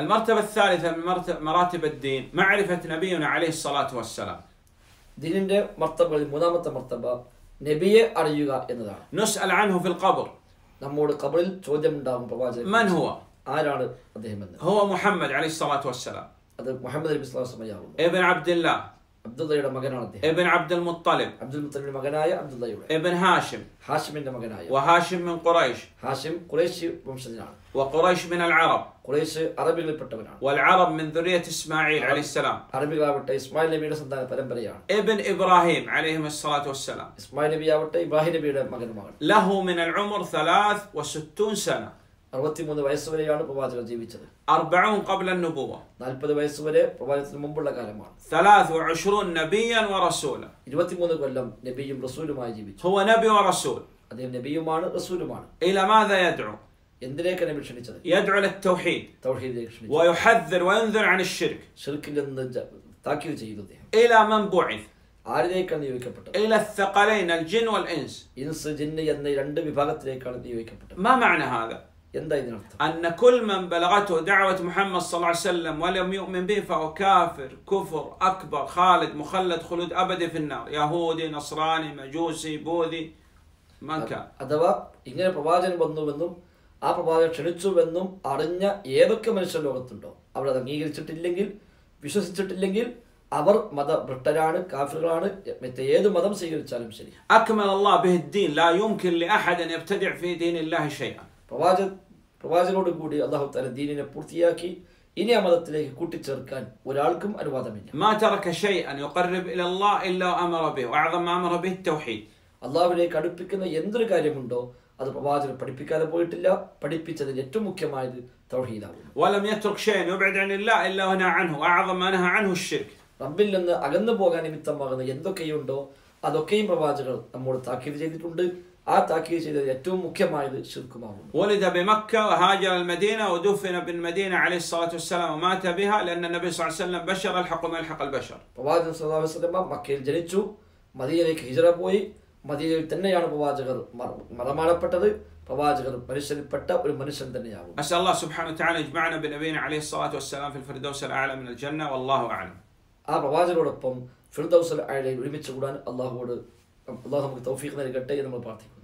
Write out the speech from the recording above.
المرتبة الثالثة من مرت- مراتب الدين معرفة نبينا عليه الصلاة والسلام ദീനിന്റെ മർത്തബകളിൽ മൂന്നാമത്തെ മർത്തബ നബിയെ അറിയുക എന്നതാണ് نسأل عنه في القبر നമ്മോട് കബറിൽ ചോദ്യമുണ്ടാകും പ്രവാചകൻ من هو؟ ആരാണ് അദ്ദേഹം എന്ന് هو محمد عليه الصلاة والسلام അത് മുഹമ്മദ് നബി സ്വലാസ്മയാവുന്നു ابن عبد الله يرى مغناي ابن عبد المطلب عبد المطلب مغناي عبد الله يرى ابن هاشم هاشم من مغناي وهاشم من قريش هاشم قريش ومسلمان وقريش من العرب قريش عربي للبتبنا والعرب من ذرية إسماعيل عليه السلام عربي لابد إسماعيل نبي سندان بريان ابن إبراهيم عليهم الصلاة والسلام إسماعيل نبي إبراهيم نبي مغناي له من العمر ثلاث وستون سنة അറുപത്തിമൂന്ന് വയസ്സുവരെയാണ് പ്രവാചകർ ജീവിച്ചത് أربعون قبل النبوة നാൽപ്പത് വയസ്സുവരെ പ്രവാചകത്തിന് മുമ്പുള്ള കാലമാണ് ثلاث وعشرون نبيا ورسولا ഇരുപത്തിമൂന്ന് കൊല്ലം നബിയും റസൂലുമായി ജീവിച്ചു هو نبي ورسول അദ്ദേഹം നബിയുമാണ് റസൂലുമാണ് إلى ماذا يدعو؟ എന്തിനേക്ക് നബി ക്ഷണിച്ചത് يدعو للتوحيد തൗഹീദിലേക്ക് ക്ഷണിച്ചു ويحذر وينذر عن الشرك ഷിർക്കിൽ നിന്ന് ജ- താക്കീത് ചെയ്തു അദ്ദേഹം إلى من بعث ആരിലേക്കാണ് നിയോഗിക്കപ്പെട്ടത് إلى الثقلين الجن والإنس ഇൻസ് ജിന്ന് എന്ന രണ്ട് വിഭാഗത്തിലേക്കാണ് നിയോഗിക്കപ്പെട്ടത് ما معنى هذا؟ എന്താ ഇതിനർത്ഥം أن كل من بلغته دعوة محمد صلى الله عليه وسلم ولم يؤمن به فهو كافر كفر أكبر خالد مخلد خلود أبدي في النار يهودي نصراني مجوسي بوذي من كان അഥവാ ഇങ്ങനെ പ്രവാചകൻ വന്നുവെന്നും ആ പ്രവാചകൻ ക്ഷണിച്ചുവെന്നും അറിഞ്ഞ ഏതൊക്കെ മനുഷ്യ ലോകത്തുണ്ടോ അവർ അത് അംഗീകരിച്ചിട്ടില്ലെങ്കിൽ വിശ്വസിച്ചിട്ടില്ലെങ്കിൽ അവർ മതഭ്രഷ്ടരാണ് കാഫിറുകളാണ് മറ്റേ ഏത് മതം സ്വീകരിച്ചാലും ശരി أكمل الله به الدين لا يمكن لأحد أن يبتدع في دين പ്രവാച കൂടി അള്ളാഹു താല ദീനിനെ പൂർത്തിയാക്കി ഇനി ആ മതത്തിലേക്ക് കൂട്ടിച്ചേർക്കാൻ ഒരാൾക്കും അനുവാദമില്ല. അള്ളാഹുവിലേക്ക് അടുപ്പിക്കുന്ന എന്തൊരു കാര്യമുണ്ടോ അത് പ്രവാചകൻ പഠിപ്പിക്കാതെ പോയിട്ടില്ല. പഠിപ്പിച്ചതിൽ ഏറ്റവും മുഖ്യമായത് റബ്ബിൽ നിന്ന് അകന്നു പോകാൻ നിമിത്തമാകുന്ന എന്തൊക്കെയുണ്ടോ അതൊക്കെയും പ്രവാചകർ നമ്മോട് താക്കീത് ചെയ്തിട്ടുണ്ട്. ആ താക്കീത് ചെയ്തത് ഏറ്റവും മുഖ്യമായത് ശിർക്കുമാകുന്നു ولد بمكة وهاجر المدينة ودفن بالمدينة عليه الصلاة والسلام ومات بها لأن النبي صلى الله عليه وسلم بشر الحق ما يلحق البشر പ്രവാചകൻ സല്ലല്ലാഹു അലൈഹി വസല്ലമ മക്കയിൽ ജനിച്ചു മദീനയിലേക്ക് ഹിജറ പോയി മദീനയിൽ തന്നെയാണ് പ്രവാചകർ മറ- മറമാടപ്പെട്ടത് പ്രവാചകർ മനുഷ്യരിൽപ്പെട്ട ഒരു മനുഷ്യൻ തന്നെയാകും أسأل الله سبحانه وتعالى يجمعنا بنبينا عليه الصلاة والسلام في الفردوس الأعلى من الجنة والله أعلم ആ പ്രവാചകരോടൊപ്പം ഫിർദൗസൽ അയലയിൽ ഒരുമിച്ച് കൂടാൻ അള്ളാഹുവോട് അള്ളാഹു നമുക്ക് തൗഫീഖ് നൽകട്ടെ എന്ന് നമ്മൾ പ്രാർത്ഥിക്കുന്നു.